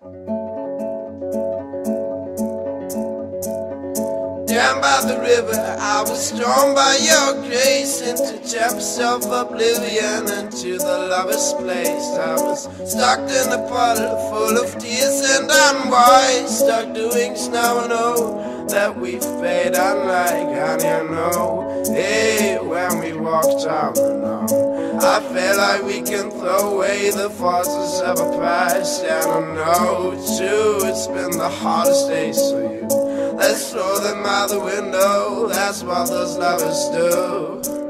Down by the river, I was drawn by your grace into depths of oblivion, into the lover's place. I was stuck in a puddle full of tears and unwise, stuck doing snow and oh, that we fade unlike and know. Hey, when we walked out alone, I feel like we can throw away the forces of a past, and I know too, it's been the hardest days for you. Let's throw them out the window, that's what those lovers do.